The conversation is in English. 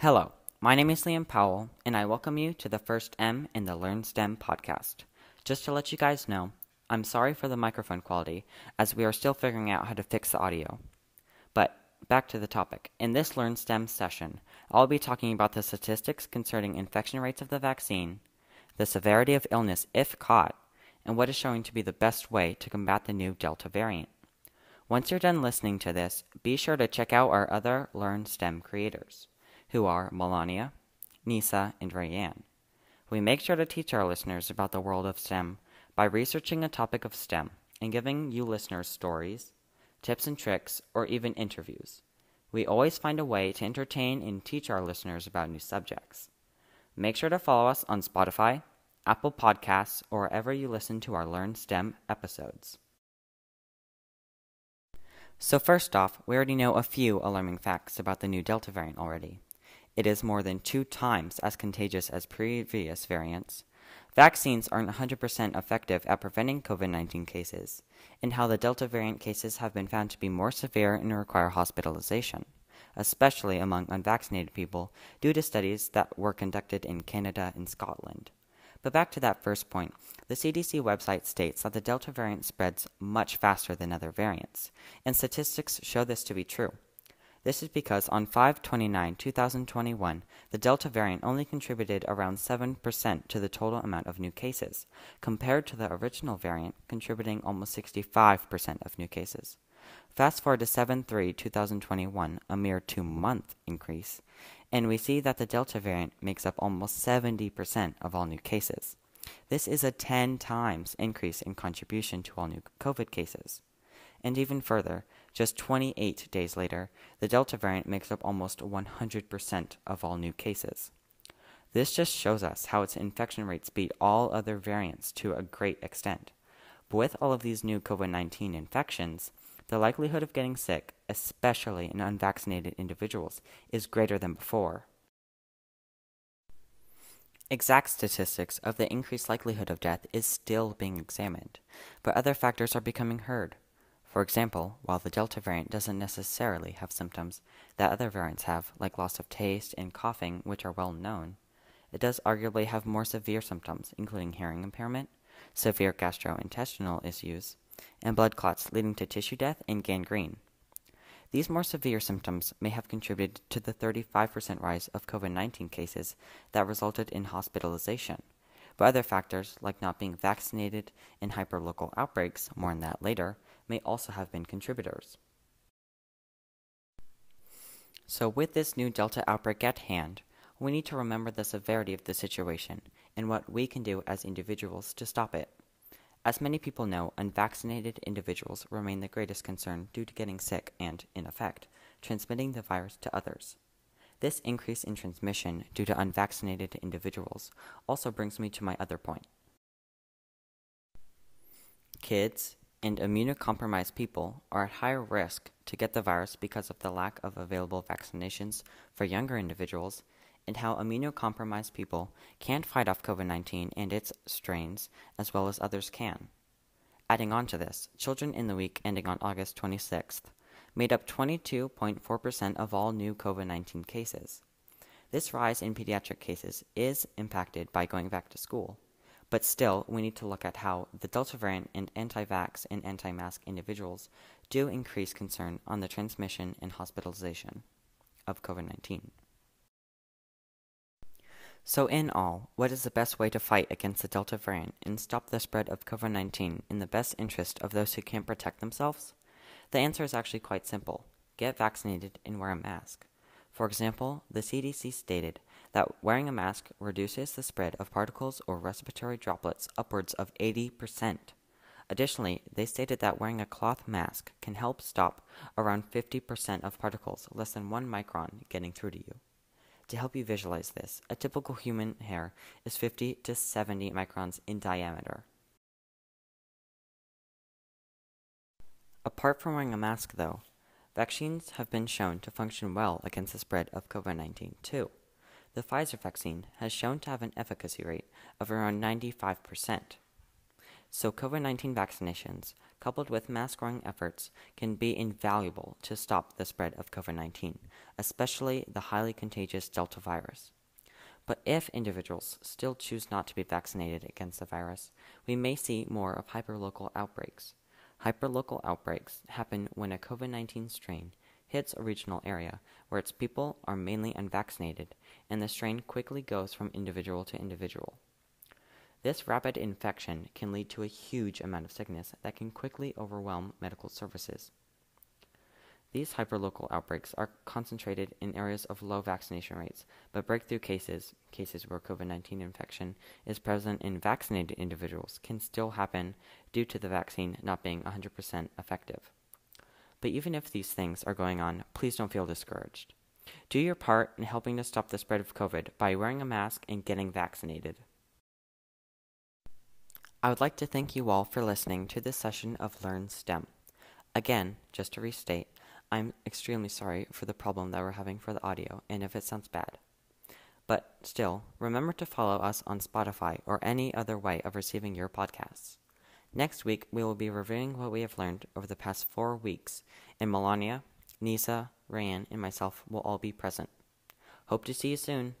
Hello, my name is Liam Powell, and I welcome you to the first M in the Learn STEM podcast. Just to let you guys know, I'm sorry for the microphone quality, as we are still figuring out how to fix the audio. But back to the topic. In this Learn STEM session, I'll be talking about the statistics concerning infection rates of the vaccine, the severity of illness if caught, and what is showing to be the best way to combat the new Delta variant. Once you're done listening to this, be sure to check out our other Learn STEM creators, who are Melania, Nisa, and Rayanne. We make sure to teach our listeners about the world of STEM by researching a topic of STEM and giving you listeners stories, tips and tricks, or even interviews. We always find a way to entertain and teach our listeners about new subjects. Make sure to follow us on Spotify, Apple Podcasts, or wherever you listen to our Learn STEM episodes. So, first off, we already know a few alarming facts about the new Delta variant already. It is more than two times as contagious as previous variants. Vaccines aren't 100% effective at preventing COVID 19 cases, and how the Delta variant cases have been found to be more severe and require hospitalization, especially among unvaccinated people, due to studies that were conducted in Canada and Scotland. But back to that first point, the CDC website states that the Delta variant spreads much faster than other variants, and statistics show this to be true. This is because on 529 2021, the Delta variant only contributed around 7% to the total amount of new cases, compared to the original variant contributing almost 65% of new cases. Fast forward to 7 3 2021, a mere two month increase, and we see that the Delta variant makes up almost 70% of all new cases. This is a 10 times increase in contribution to all new COVID cases. And even further, just 28 days later, the Delta variant makes up almost 100% of all new cases. This just shows us how its infection rates beat all other variants to a great extent. But with all of these new COVID 19 infections, the likelihood of getting sick, especially in unvaccinated individuals, is greater than before. Exact statistics of the increased likelihood of death is still being examined, but other factors are becoming heard. For example, while the Delta variant doesn't necessarily have symptoms that other variants have, like loss of taste and coughing, which are well known, it does arguably have more severe symptoms, including hearing impairment, severe gastrointestinal issues, and blood clots leading to tissue death and gangrene. These more severe symptoms may have contributed to the 35% rise of COVID 19 cases that resulted in hospitalization. But other factors, like not being vaccinated and hyperlocal outbreaks, more on that later, may also have been contributors. So, with this new Delta outbreak at hand, we need to remember the severity of the situation and what we can do as individuals to stop it. As many people know, unvaccinated individuals remain the greatest concern due to getting sick and, in effect, transmitting the virus to others. This increase in transmission due to unvaccinated individuals also brings me to my other point. Kids, and immunocompromised people are at higher risk to get the virus because of the lack of available vaccinations for younger individuals and how immunocompromised people can't fight off COVID 19 and its strains as well as others can. Adding on to this, children in the week ending on August 26th made up 22.4% of all new COVID 19 cases. This rise in pediatric cases is impacted by going back to school. But still, we need to look at how the Delta variant and anti vax and anti mask individuals do increase concern on the transmission and hospitalization of COVID 19. So, in all, what is the best way to fight against the Delta variant and stop the spread of COVID 19 in the best interest of those who can't protect themselves? The answer is actually quite simple get vaccinated and wear a mask. For example, the CDC stated that wearing a mask reduces the spread of particles or respiratory droplets upwards of 80%. Additionally, they stated that wearing a cloth mask can help stop around 50% of particles less than 1 micron getting through to you. To help you visualize this, a typical human hair is 50 to 70 microns in diameter. Apart from wearing a mask, though, vaccines have been shown to function well against the spread of COVID 19 too. The Pfizer vaccine has shown to have an efficacy rate of around 95%. So, COVID 19 vaccinations coupled with mass growing efforts, can be invaluable to stop the spread of COVID 19, especially the highly contagious Delta virus. But if individuals still choose not to be vaccinated against the virus, we may see more of hyperlocal outbreaks. Hyperlocal outbreaks happen when a COVID 19 strain hits a regional area where its people are mainly unvaccinated, and the strain quickly goes from individual to individual. This rapid infection can lead to a huge amount of sickness that can quickly overwhelm medical services. These hyperlocal outbreaks are concentrated in areas of low vaccination rates, but breakthrough cases, cases where COVID 19 infection is present in vaccinated individuals, can still happen due to the vaccine not being 100% effective. But even if these things are going on, please don't feel discouraged. Do your part in helping to stop the spread of COVID by wearing a mask and getting vaccinated. I would like to thank you all for listening to this session of Learn STEM. Again, just to restate, I'm extremely sorry for the problem that we're having for the audio and if it sounds bad. But still, remember to follow us on Spotify or any other way of receiving your podcasts. Next week, we will be reviewing what we have learned over the past four weeks, and Melania, Nisa, Rayan, and myself will all be present. Hope to see you soon.